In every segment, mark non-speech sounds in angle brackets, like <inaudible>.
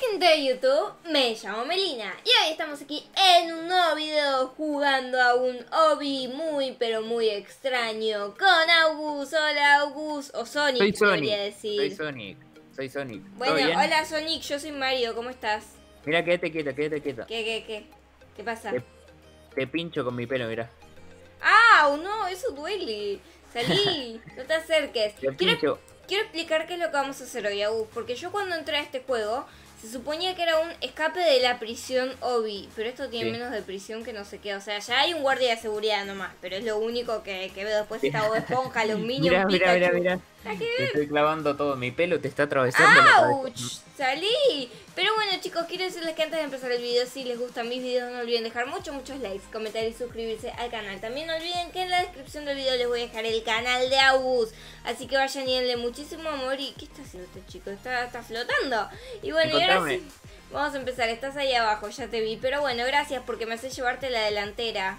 gente de YouTube, me llamo Melina y hoy estamos aquí en un nuevo video jugando a un hobby muy pero muy extraño con August. Hola August, o Sonic Soy Sonic. decir. Soy Sonic. Soy Sonic. ¿Todo bueno, hola Sonic, yo soy Mario, ¿cómo estás? Mira, quédate quieto, quédate quieto. ¿Qué, qué, qué? ¿Qué pasa? Te, te pincho con mi pelo, mira. ¡Ah! no! Eso duele. Salí, <laughs> no te acerques. Te Quiero, pincho. quiero explicar qué es lo que vamos a hacer hoy, August, porque yo cuando entré a este juego se suponía que era un escape de la prisión Obi, pero esto tiene Sí. menos de prisión que no sé qué. O sea, ya hay un guardia de seguridad nomás, pero es lo único que, que veo. Después está Bob Esponja, los <laughs> Minions, Pikachu. que Te estoy clavando todo. Mi pelo te está atravesando. ¡Auch! ¡Salí! Pero bueno chicos, quiero decirles que antes de empezar el video, si les gustan mis videos, no olviden dejar muchos, muchos likes, comentar y suscribirse al canal. También no olviden que en la descripción del video les voy a dejar el canal de August. Así que vayan y denle muchísimo amor. ¿Y qué está haciendo este chico? Está, está flotando. Y bueno, y ahora sí, vamos a empezar. Estás ahí abajo, ya te vi. Pero bueno, gracias porque me hace llevarte la delantera.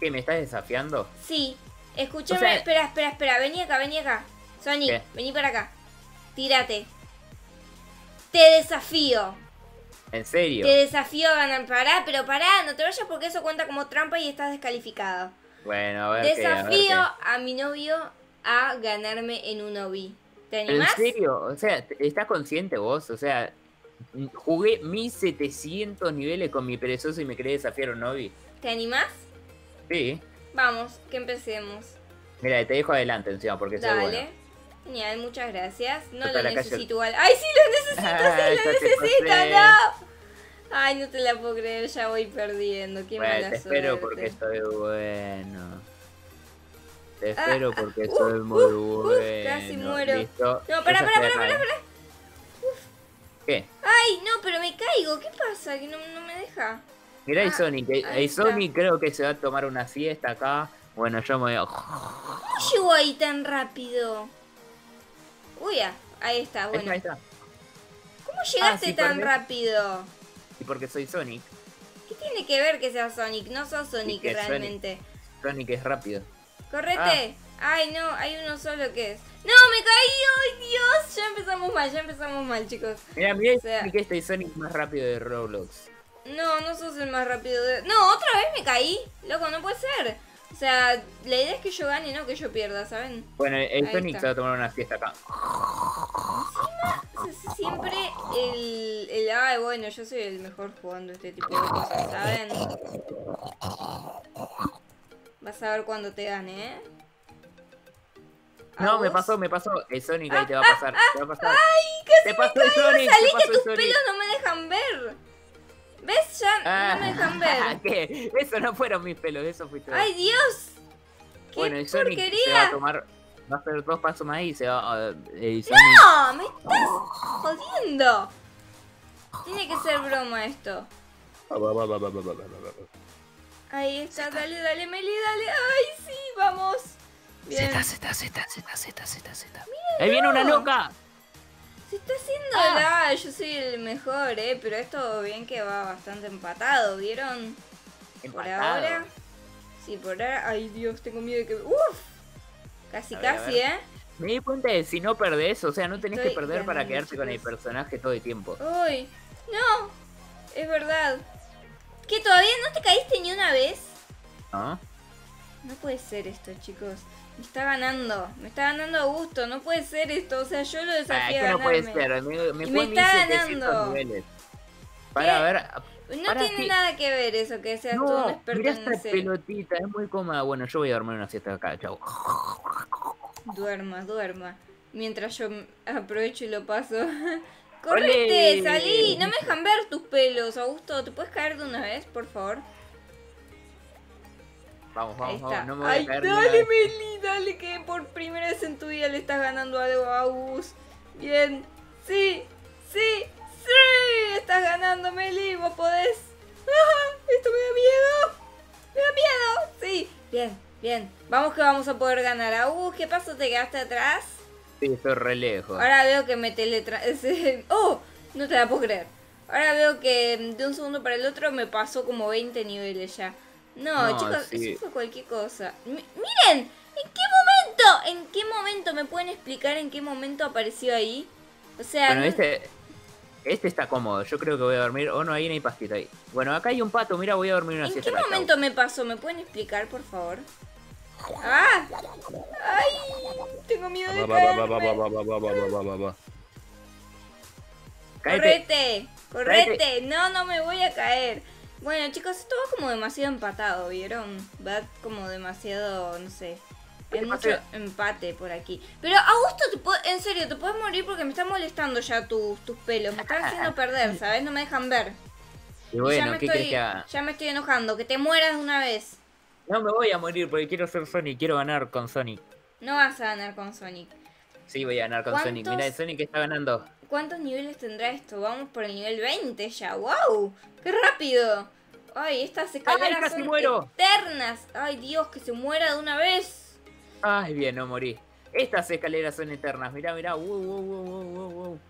¿Qué, me estás desafiando? Sí, escúchame, O sea- espera, espera, espera, vení acá, vení acá. Sonic, ¿Qué? vení para acá. Tírate. Te desafío. ¿En serio? Te desafío a ganar. Pará, pero pará, no te vayas porque eso cuenta como trampa y estás descalificado. Bueno, a ver qué, a ver Desafío a mi novio a ganarme en un obi. ¿Te ¿En animás? serio? O sea, ¿estás consciente vos? O sea, jugué 1700 niveles con mi perezoso y me quería desafiar a un Novi. ¿Te animás? Sí. Vamos, que empecemos. Mira, te dejo adelante encima porque soy Dale. bueno. Genial, muchas gracias. No lo necesito igual. ¡Ay, sí lo <laughs> necesito! Ah, ¡Sí ya lo te necesito! ¡No! Ay, no te la puedo creer, ya voy perdiendo. Qué Bueno, mala te espero suerte. porque soy bueno. Te Ah, espero ah, porque uh, soy muy uh, uh, bueno. casi muero. ¿Listo? No, pará, pará, pará, pará, ¿eh? ¿Qué? Ay, no, pero me caigo. ¿Qué pasa? Que no, no me deja. Mirá, y Ah, Sonic. ahí. Sonic creo que se va a tomar una siesta acá. Bueno, yo me voy a... ¿Cómo llegó ahí tan rápido? Uy, ah, ahí está, Ahí bueno. está, ahí está. ¿Cómo llegaste sí, tan rápido? Y porque soy Sonic. ¿Qué tiene que ver que sea Sonic? No sos Sonic que realmente. Sonic es rápido. Correte. Ay, no, hay uno solo que es. ¡No, me caí! ¡Ay, Dios! Ya empezamos mal, ya empezamos mal, chicos. Mira, mira, O sea- Sonic este es Sonic más rápido de Roblox. No, no sos el más rápido de... No, otra vez me caí. Loco, no puede ser. O sea, la idea es que yo gane, no que yo pierda, ¿saben? Bueno, el Sonic se va a tomar una siesta acá. O sea, siempre el, el... Ay, bueno, yo soy el mejor jugando este tipo de cosas, ¿saben? Vas a ver cuando te gane, ¿eh? ¿A No, me pasó, me pasó. El Sonic Ah, ahí te va a pasar. te va a pasar. ¡Ay, casi Te me pasó el! Sonic, ¡Salí te que pasó tus pelos no me dejan ver! Ya Ah, no me dejan <laughs> ver. ¿Qué? Eso no fueron mis pelos, eso fuiste. ¡Ay, Dios! ¡Qué Bueno, el Sonic se va a porquería! tomar. Va a hacer dos pasos más y se va a. El Sonic. ¡No! ¡Me estás jodiendo! Tiene que ser broma esto. Ahí está, dale, dale, Meli, dale. ¡Ay, sí! ¡Vamos! Bien. Z, Z, Z, Z, Z, Z, Z. ¡Ahí viene una loca! Se está haciendo Ah. la... Yo soy el mejor, ¿eh? Pero esto bien que va bastante empatado, ¿vieron? Por Empatado. ahora. Sí, por ahora. Ay, Dios, tengo miedo de que. ¡Uf! Casi, ver, casi. ¿eh? Me di cuenta de si no perdés, o sea, no tenés Estoy que perder para quedarte con el personaje todo el tiempo. ¡Uy! ¡No! Es verdad. ¿Que todavía no te caíste ni una vez? ¿No? No puede ser esto, chicos. Me está ganando. Me está ganando a gusto. No puede ser esto. O sea, yo lo Ah, desafío que a no puede ganarme. ser, me, me Y me está 1700 ganando. niveles. Para ver. No para tiene que- nada que ver eso, que seas tú un No, experto mirá en esta pelotita, es muy cómoda. Bueno, yo voy a dormir una siesta acá, chau. Duerma, duerma. Mientras yo aprovecho y lo paso. <laughs> ¡Correte! ¡Olé! ¡Salí! No me dejan ver tus pelos, Augusto. ¿Te puedes caer de una vez, por favor? Vamos, vamos, vamos. No me voy Ay, a caer dale. Meli, dale, que por primera vez en tu vida le estás ganando algo a Agus. Bien. Sí, sí, sí. Estás ganando, Meli. Vos podés. ¡Ah! Esto me da miedo. Me da miedo. Sí. Bien, bien. Vamos que vamos a poder ganar. Agus, ¿qué pasó? ¿Te quedaste atrás? Sí, estoy re lejos. Ahora veo que me teletra... <laughs> ¡Oh! No te la puedo creer. Ahora veo que de un segundo para el otro me pasó como 20 niveles ya. No, No, chicos, sí. eso fue cualquier cosa. Mi- miren, ¿en qué momento? ¿En qué momento me pueden explicar en qué momento apareció ahí? O sea, Bueno, no- viste, Este está cómodo, yo creo que voy a dormir. Oh, no, ahí no hay pastita ahí. Bueno, acá hay un pato, mira, voy a dormir una ¿En siesta. qué momento me pasó? ¿Me pueden explicar, por favor? ¡Ah! ¡Ay! Tengo miedo de caerme. ¡Correte! ¡Correte! No, no me voy a caer. Bueno, chicos, esto va como demasiado empatado, ¿vieron? Va como demasiado, no sé. Hay ¿Qué mucho empate por aquí. Pero, Augusto, te en serio, te puedes morir porque me están molestando ya tus, tus pelos. Me están haciendo perder, ¿sabes? No me dejan ver. Y Y bueno, ya, me ¿qué estoy, crees que haga? ya me estoy enojando. Que te mueras de una vez. No me voy a morir porque quiero ser Sonic, quiero ganar con Sonic. No vas a ganar con Sonic. Sí, voy a ganar con Sonic. Mira, Sonic está ganando. ¿Cuántos niveles tendrá esto? Vamos por el nivel 20 ya. ¡Wow! ¡Qué rápido! Ay, estas escaleras casi son muero! eternas. Ay, Dios, que se muera de una vez. Ay, bien, no morí. Estas escaleras son eternas. Mirá, mirá. Wow, wow, wow, wow, wow.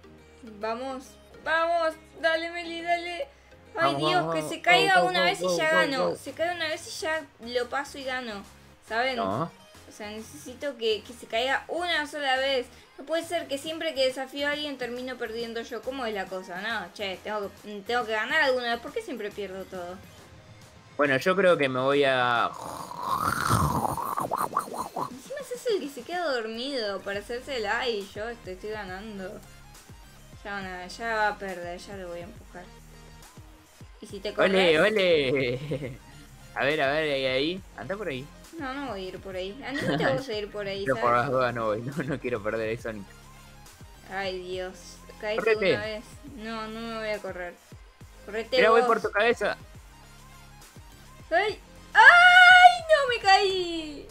Vamos, vamos. Dale, Meli, dale. Ay, Vamos, Dios, vamos, que se caiga una vez y ya gano. Se cae una vez y ya lo paso y gano. ¿Saben? No. O sea, necesito que, que se caiga una sola vez. No puede ser que siempre que desafío a alguien termino perdiendo yo. ¿Cómo es la cosa? No, che, tengo que, tengo que ganar alguna vez. ¿Por qué siempre pierdo todo? Bueno, yo creo que me voy a. Encima es el que se queda dormido para hacerse el ay. Yo te estoy ganando. Ya, van ya va a perder, ya lo voy a empujar. Y si te corres... ¡Ole, ole! <laughs> A ver, a ver, ahí, ahí. Anda por ahí. No, no voy a ir por ahí. Anímate vos <laughs> a ir por ahí, Yo por las dudas no voy. No, no quiero perder a Sonic. Ay, Dios. Caíste una vez. No, no me voy a correr. Correte Mira, voy por tu cabeza. ¡Ay! ¡Ay! ¡No me caí!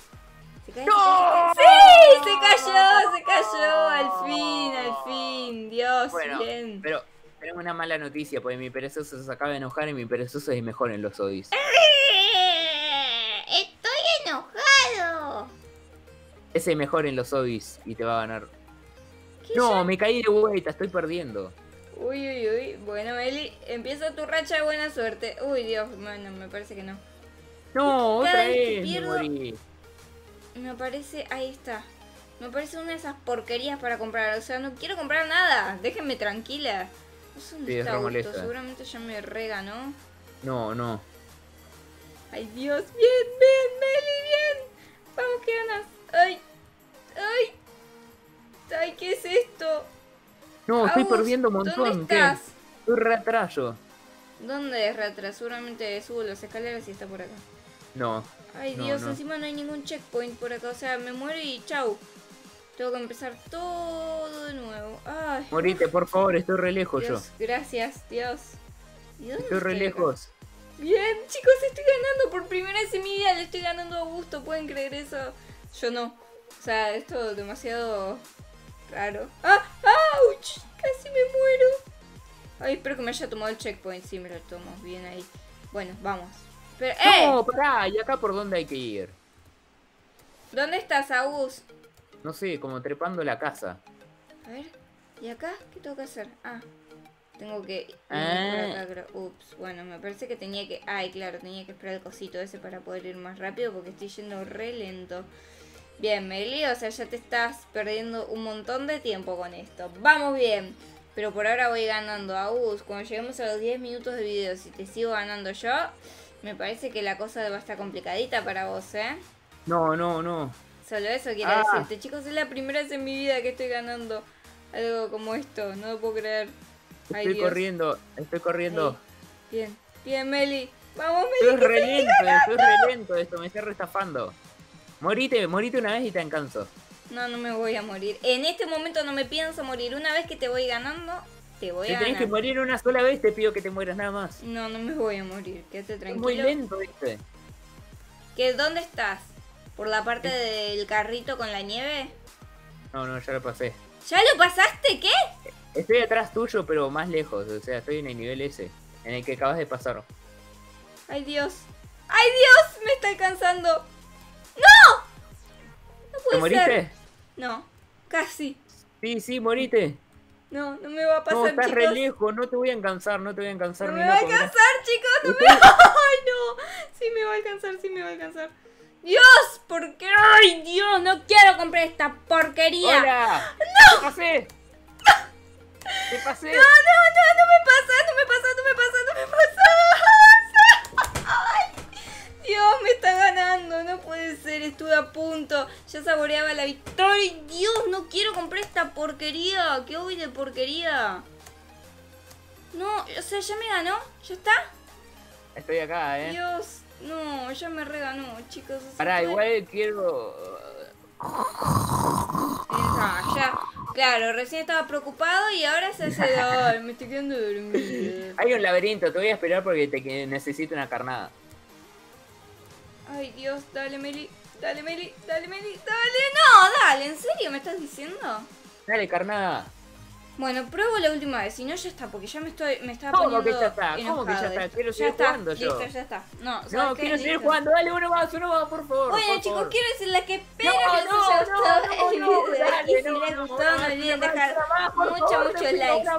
¿Se cayó? ¡No! ¡Sí! ¡Se cayó! ¡Se cayó! Al fin, al fin. Dios, Bueno, bien. pero tengo una mala noticia, porque mi perezoso se acaba de enojar y mi perezoso es mejor en los odis. ¡Estoy Es mejor en los odis y te va a ganar. ¿Qué No, me caí de vuelta, estoy perdiendo. Uy, uy, uy. Bueno, Meli, empieza tu racha de buena suerte. Uy, Dios, bueno, me parece que no. No, Cada otra vez me morí. Me parece, ahí está. Me parece una de esas porquerías para comprar. O sea, no quiero comprar nada. Déjenme tranquila. No Sí, es Augusto. molesta. Seguramente ya me reganó. No, no. Ay, Dios. Bien, bien, Meli, bien. Vamos, que ganas. Ay. No, estoy Agus, perdiendo un montón. ¿Dónde ¿qué? estás? Estoy re atrás yo. ¿Dónde es Ratra? Seguramente subo las escaleras y está por acá. No. Ay, No, Dios, no. encima no hay ningún checkpoint por acá. O sea, me muero y chau. Tengo que empezar todo de nuevo. Ay. Morite, por favor, estoy re lejos yo. Gracias, Dios. ¿Y dónde Estoy re acá? lejos. Bien, chicos, estoy ganando por primera vez en mi vida. Le estoy ganando a Augusto. ¿Pueden creer eso? Yo no. O sea, esto es demasiado raro. ¡Ah! ¡Auch! Casi me muero. Ay, espero que me haya tomado el checkpoint. Sí, me lo tomo. Bien ahí. Bueno, vamos. Pero, ¡eh! No, pará, ¿y acá por dónde hay que ir? ¿Dónde estás, Agus? No sé, como trepando la casa. A ver, ¿y acá? ¿Qué tengo que hacer? Ah, tengo que ir Ah. por acá, creo. Ups, bueno, me parece que tenía que... Ay, claro, tenía que esperar el cosito ese para poder ir más rápido porque estoy yendo re lento. Bien, Meli, o sea, ya te estás perdiendo un montón de tiempo con esto. Vamos bien. Pero por ahora voy ganando a Us. Cuando lleguemos a los 10 minutos de video, si te sigo ganando yo, me parece que la cosa va a estar complicadita para vos, ¿eh? No, no, no. Solo eso quiero Ah. decirte, chicos, es la primera vez en mi vida que estoy ganando algo como esto, no lo puedo creer. Ay, Estoy Dios. corriendo, estoy corriendo. Bien, bien, Meli. Vamos, Meli. Estoy re lento, estoy re lento esto, me está restafando. Morite, morite una vez y te alcanzo. No, no me voy a morir. En este momento no me pienso morir. Una vez que te voy ganando, te voy Te a tenés ganar. que morir una sola vez, te pido que te mueras nada más. No, no me voy a morir. Quédate Es tranquilo. muy lento este. ¿Qué, ¿Dónde estás? ¿Por la parte del carrito con la nieve? No, no, ya lo pasé. ¿Ya lo pasaste? ¿Qué? Estoy atrás tuyo, pero más lejos. O sea, estoy en el nivel ese, en el que acabas de pasar. Ay, Dios. ¡Ay, Dios! Me está alcanzando. ¡No! No ¿Te puede moriste? ser. No, casi. Sí, sí, morite. No, no me va a pasar, No, estás chicos. re lejos, no te voy a alcanzar, no te voy a alcanzar No ni me va a mirá. alcanzar, chicos. No me va... <laughs> Ay, no. Sí me va a alcanzar, sí me va a alcanzar. Dios, ¿por qué? Ay, Dios, no quiero comprar esta porquería. ¡Hola! ¡No! ¡Te pasé! ¡Te pasé! No, no, no, no estuve a punto. Ya saboreaba la victoria. Dios, no quiero comprar esta porquería. ¿Qué hoy de porquería? No, o sea, ya me ganó. ¿Ya está? Estoy acá, eh. Dios, no, ya me reganó, chicos. ¿se Pará, puede? igual quiero. Ah, ya. Claro, recién estaba preocupado y ahora se hace <laughs> "Ay, me estoy quedando dormido. Hay un laberinto, te voy a esperar porque te necesito una carnada. Ay, Dios, dale, Meli. Dale, Meli, dale, Meli, dale. No, dale, ¿en serio me estás diciendo? Dale, carnada. Bueno, pruebo la última vez, si no ya está, porque ya me estoy me estaba ¿Cómo poniendo que ya está? ¿Cómo que ya está? Quiero seguir jugando yo. Listo, ya está. No, ¿sabes No, qué? quiero seguir jugando. Dale, uno más, uno más, por favor. Bueno por chicos, favor. quiero decirles que espero No, que les no, haya gustado el video y si les gustó no olviden dejar más, no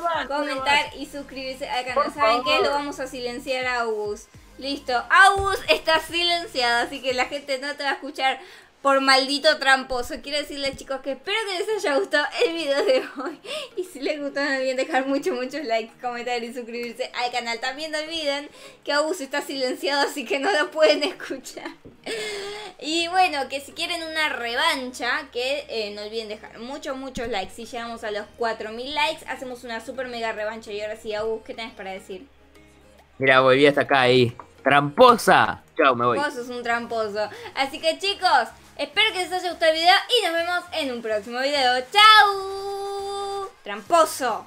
más. comentar y suscribirse al canal. ¿Saben qué? Lo vamos a silenciar a August. Listo, August está silenciado, así que la gente no te va a escuchar por maldito tramposo. Quiero decirles chicos que espero que les haya gustado el video de hoy. Y si les gustó no olviden dejar muchos, muchos likes, comentar y suscribirse al canal. También no olviden que August está silenciado, así que no lo pueden escuchar. Y bueno, que si quieren una revancha, que eh, no olviden dejar muchos, muchos likes. Si llegamos a los 4000 likes, hacemos una super mega revancha. Y ahora sí, August, ¿qué tenés para decir? Mira, volví hasta acá ahí. ¡Tramposa! Chao, me voy. Vos sos un tramposo. Así que chicos, espero que les haya gustado el video y nos vemos en un próximo video. ¡Chao! ¡Tramposo!